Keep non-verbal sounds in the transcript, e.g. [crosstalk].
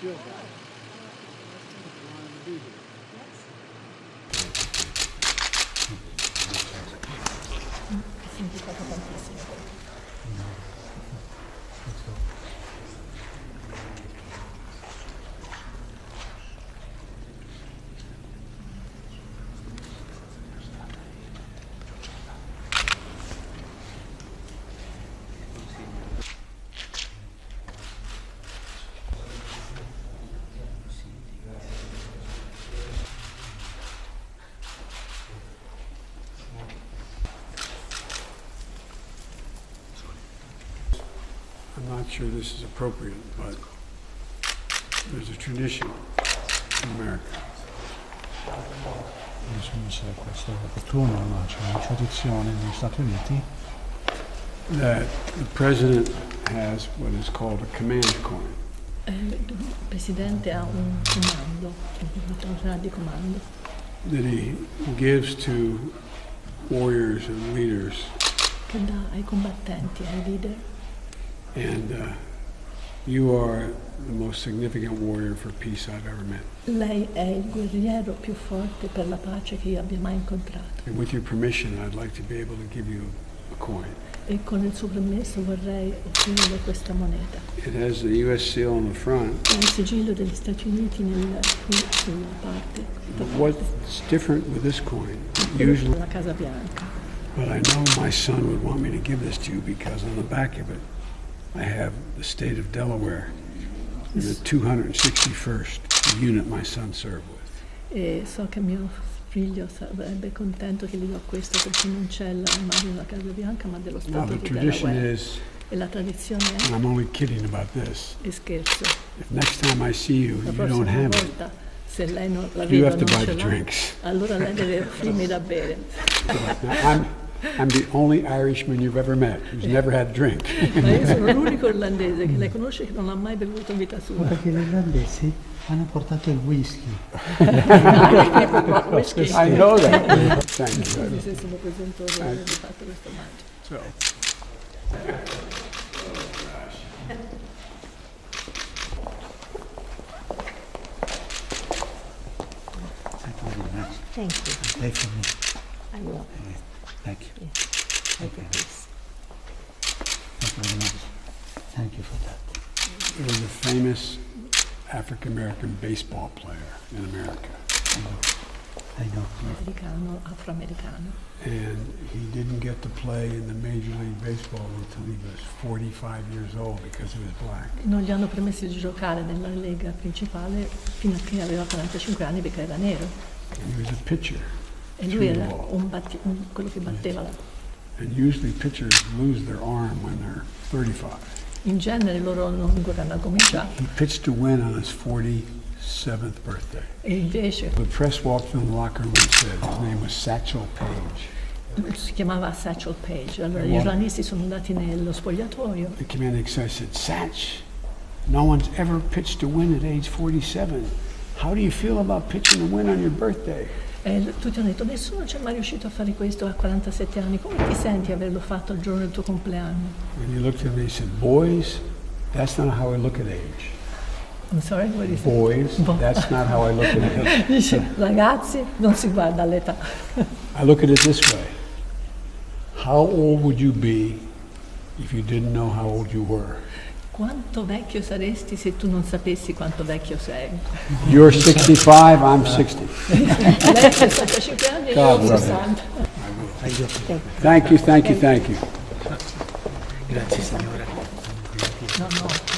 Jill guy. Thank you. I'm not sure this is appropriate, but there's a tradition in America Non so se questo è opportuno, ma c'è una tradizione negli Stati Uniti that the president has what is called a command coin. Eh, il Presidente ha un comando, un'autorità di comando, that he gives to warriors and leaders. che dà ai combattenti, ai leader. And uh, you are the most significant warrior for peace I've ever met. Lei è il guerriero più forte per la pace che io abbia mai incontrato. And with your permission, I'd like to be able to give you a coin. E con il suo permesso vorrei offrirle questa moneta. It has the U.S. seal on the front. Ha il sigillo degli Stati Uniti nel, qui sulla parte. What's different with this coin? Usually, La Casa Bianca. but I know my son would want me to give this to you because on the back of it, I have the state of Delaware, the 261st unit my son served with. E so che mio figlio sarebbe contento che gli do questo perché non c'è l'armadio della Casa Bianca ma dello Stato the di Delaware. is, E la tradizione and è, I'm only kidding about this, e scherzo, if next time I see you, la you don't have it, volta se lei non la you vede have to buy the drinks. allora lei deve [laughs] offrirmi da bere. Now, I'm, I'm the only Irishman you've ever met who's never had a drink. Ma io sono l'unico irlandese che lei conosce che non ha mai bevuto in vita sua. perché gli irlandesi hanno portato il whisky. Whisky. [laughs] [laughs] I know that. Thank you. Quindi sono presentore di fatto questo omaggio. So, Thank you very. Thank you. For me. I will. Eh. Thank you. Take it, please. Thank you very much. Thank you for that. He was a famous African American baseball player in America, I know. Americano, afroamericano. and he didn't get to play in the Major League Baseball until he was 45 years old because he was black. Non gli hanno permesso di giocare nella lega principale fino a che aveva 45 anni perché era nero. He was a pitcher. E lui era batti- quello che batteva la... And usually pitchers lose their arm when they're 35. In genere loro non ancora hanno cominciato. He pitched to win on his 47th birthday. E invece The press walked in the locker room and said his name was Satchel Paige. si chiamava Satchel Paige. Allora gli giornalisti sono andati nello spogliatoio The commanding said, Satch, no one's ever pitched to win at age 47. How do you feel about pitching to win on your birthday? e l- tutti hanno detto nessuno ci è mai riuscito a fare questo a 47 anni. Come ti senti averlo fatto il giorno del tuo compleanno? And he looked at me and said, Boys, that's not how I look at age. I'm sorry, what is it? Boys, Bo- that's not how I look at [laughs] age. Dice, ragazzi, non si guarda all'età. [laughs] I look at it this way How old would you be if you didn't know how old you were? Quanto vecchio saresti se tu non sapessi quanto vecchio sei? You're 65, I'm 60. [laughs] Lei ha 65 anni e io ho God, brother. 60. Thank you, thank you, thank you. Grazie signore. No, no, no,